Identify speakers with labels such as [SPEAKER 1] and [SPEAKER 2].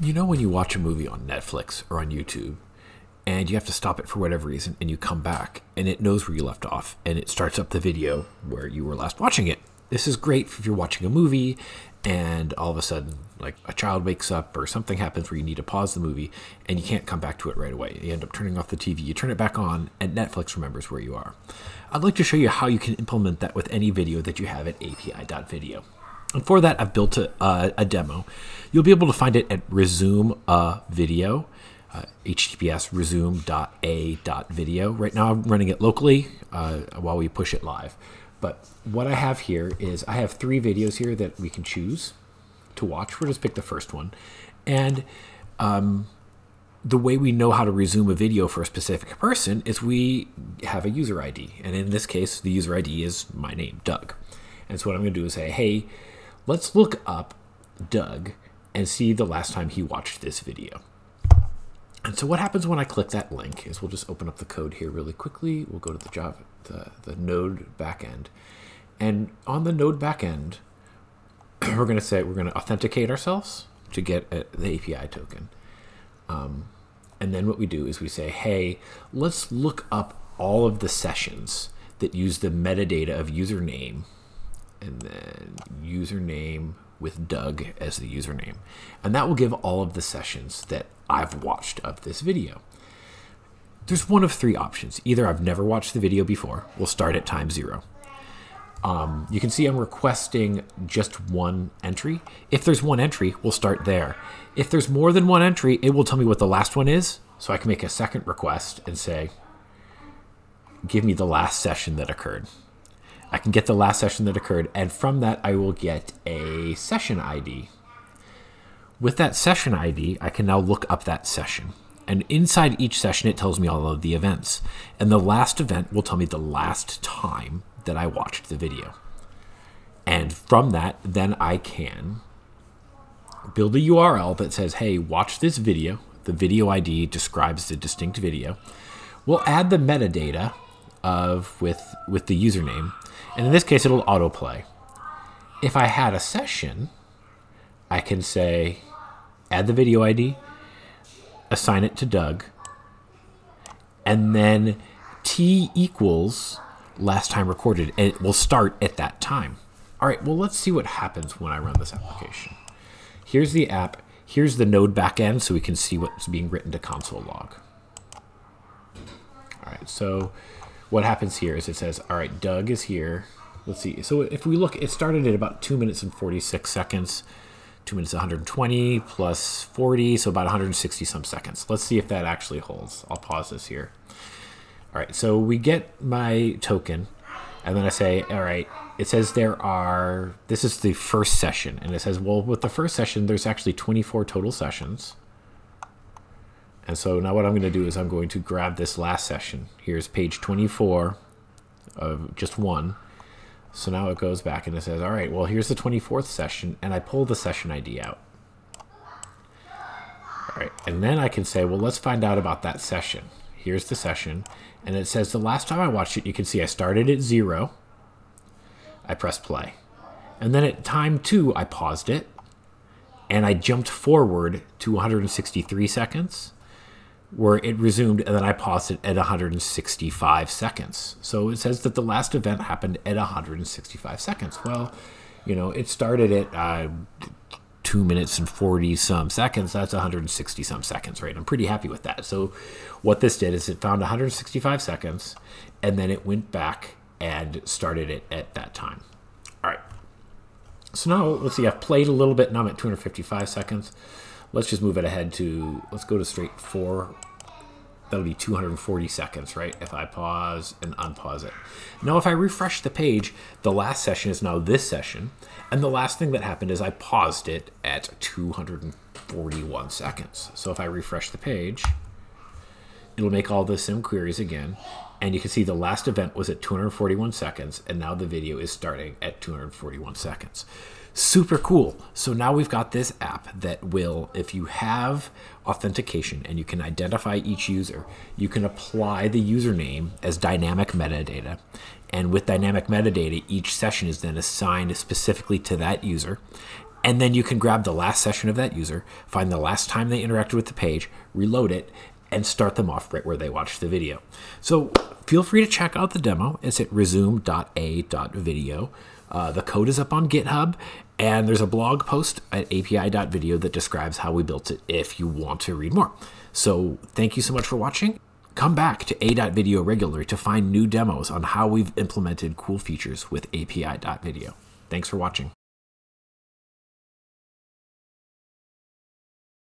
[SPEAKER 1] You know when you watch a movie on Netflix or on YouTube and you have to stop it for whatever reason and you come back and it knows where you left off and it starts up the video where you were last watching it. This is great if you're watching a movie and all of a sudden like a child wakes up or something happens where you need to pause the movie and you can't come back to it right away. You end up turning off the TV, you turn it back on and Netflix remembers where you are. I'd like to show you how you can implement that with any video that you have at api.video. And for that, I've built a, uh, a demo. You'll be able to find it at resume a video, uh, https resume.a.video. Right now, I'm running it locally uh, while we push it live. But what I have here is I have three videos here that we can choose to watch. We'll just pick the first one. And um, the way we know how to resume a video for a specific person is we have a user ID. And in this case, the user ID is my name, Doug. And so what I'm going to do is say, hey, let's look up Doug and see the last time he watched this video. And so what happens when I click that link is we'll just open up the code here really quickly. We'll go to the Java, the, the Node backend. And on the Node backend, we're going to say we're going to authenticate ourselves to get a, the API token. Um, and then what we do is we say, hey, let's look up all of the sessions that use the metadata of username and then username with Doug as the username. And that will give all of the sessions that I've watched of this video. There's one of three options. Either I've never watched the video before, we'll start at time zero. Um, you can see I'm requesting just one entry. If there's one entry, we'll start there. If there's more than one entry, it will tell me what the last one is. So I can make a second request and say, give me the last session that occurred. I can get the last session that occurred, and from that, I will get a session ID. With that session ID, I can now look up that session. And inside each session, it tells me all of the events. And the last event will tell me the last time that I watched the video. And from that, then I can build a URL that says, hey, watch this video. The video ID describes the distinct video. We'll add the metadata of with with the username and in this case, it'll autoplay. If I had a session, I can say add the video ID, assign it to Doug, and then T equals last time recorded, and it will start at that time. All right, well, let's see what happens when I run this application. Here's the app. Here's the node backend so we can see what's being written to console log. All right, so what happens here is it says, all right, Doug is here. Let's see. So if we look, it started at about 2 minutes and 46 seconds. 2 minutes 120 plus 40, so about 160 some seconds. Let's see if that actually holds. I'll pause this here. All right, so we get my token, and then I say, all right, it says there are, this is the first session, and it says, well, with the first session, there's actually 24 total sessions. And so now what I'm going to do is I'm going to grab this last session. Here's page 24 of just one. So now it goes back and it says, all right, well, here's the 24th session, and I pull the session ID out. All right, and then I can say, well, let's find out about that session. Here's the session, and it says the last time I watched it, you can see I started at zero. I pressed play. And then at time two, I paused it, and I jumped forward to 163 seconds where it resumed and then I paused it at 165 seconds. So it says that the last event happened at 165 seconds. Well, you know, it started at uh, two minutes and 40 some seconds. That's 160 some seconds, right? I'm pretty happy with that. So what this did is it found 165 seconds and then it went back and started it at that time. All right. So now let's see, I've played a little bit. Now I'm at 255 seconds. Let's just move it ahead to, let's go to straight four. That'll be 240 seconds, right? If I pause and unpause it. Now, if I refresh the page, the last session is now this session. And the last thing that happened is I paused it at 241 seconds. So if I refresh the page, it'll make all the sim queries again. And you can see the last event was at 241 seconds, and now the video is starting at 241 seconds super cool. So now we've got this app that will, if you have authentication and you can identify each user, you can apply the username as dynamic metadata. And with dynamic metadata, each session is then assigned specifically to that user. And then you can grab the last session of that user, find the last time they interacted with the page, reload it, and start them off right where they watched the video. So feel free to check out the demo. It's at resume.a.video. Uh, the code is up on GitHub, and there's a blog post at api.video that describes how we built it if you want to read more. So thank you so much for watching. Come back to a.video regularly to find new demos on how we've implemented cool features with api.video. Thanks for watching.